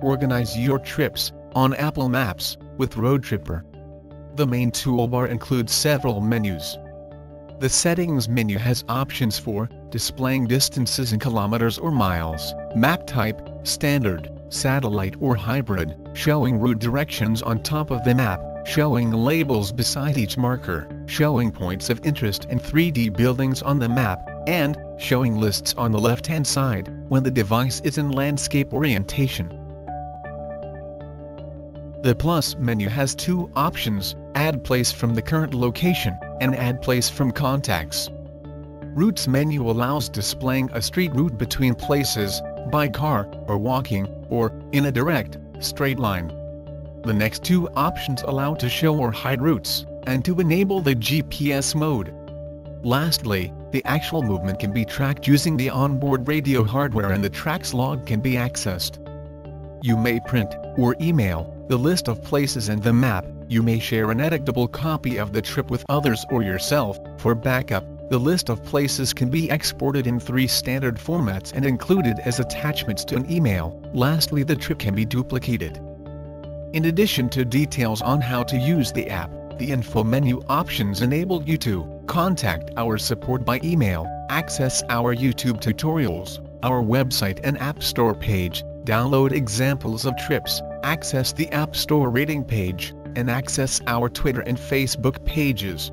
Organize your trips on Apple Maps with Road Tripper. The main toolbar includes several menus. The Settings menu has options for displaying distances in kilometers or miles, map type, standard, satellite or hybrid, showing route directions on top of the map, showing labels beside each marker, showing points of interest and 3D buildings on the map, and showing lists on the left-hand side when the device is in landscape orientation. The Plus menu has two options, Add Place from the current location, and Add Place from contacts. Routes menu allows displaying a street route between places, by car, or walking, or in a direct, straight line. The next two options allow to show or hide routes, and to enable the GPS mode. Lastly, the actual movement can be tracked using the onboard radio hardware and the tracks log can be accessed. You may print, or email, the list of places and the map, you may share an editable copy of the trip with others or yourself, for backup, the list of places can be exported in three standard formats and included as attachments to an email. Lastly the trip can be duplicated. In addition to details on how to use the app, the info menu options enable you to contact our support by email, access our YouTube tutorials, our website and App Store page, download examples of trips, access the App Store rating page, and access our Twitter and Facebook pages.